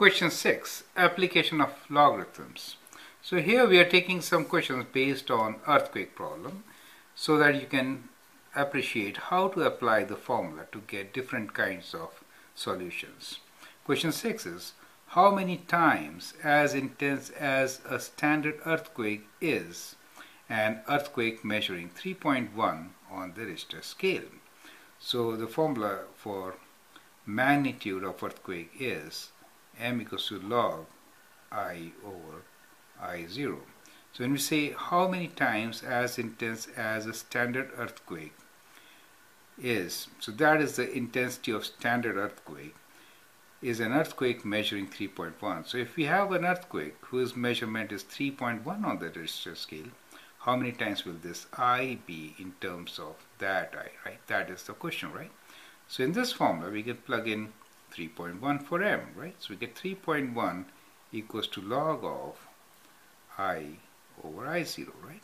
Question 6 Application of Logarithms. So here we are taking some questions based on earthquake problem so that you can appreciate how to apply the formula to get different kinds of solutions. Question 6 is how many times as intense as a standard earthquake is an earthquake measuring 3.1 on the Richter scale. So the formula for magnitude of earthquake is m equals to log i over I0. So when we say how many times as intense as a standard earthquake is, so that is the intensity of standard earthquake, is an earthquake measuring 3.1. So if we have an earthquake whose measurement is 3.1 on the Richter scale, how many times will this I be in terms of that I, right? That is the question, right? So in this formula, we can plug in 3.1 for m, right? So we get 3.1 equals to log of i over i0, right?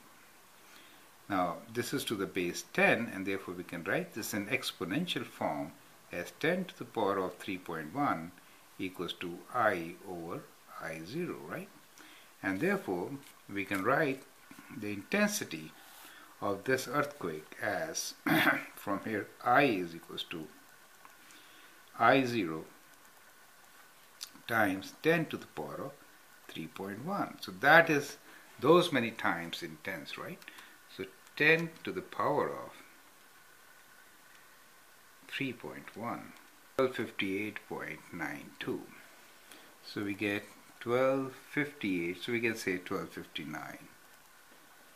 Now, this is to the base 10, and therefore we can write this in exponential form as 10 to the power of 3.1 equals to i over i0, right? And therefore, we can write the intensity of this earthquake as from here i is equals to I0 times 10 to the power of 3.1. So that is those many times in tens, right? So 10 to the power of 3.1, 1258.92. So we get 1258, so we can say 1259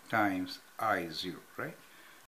times I0, right?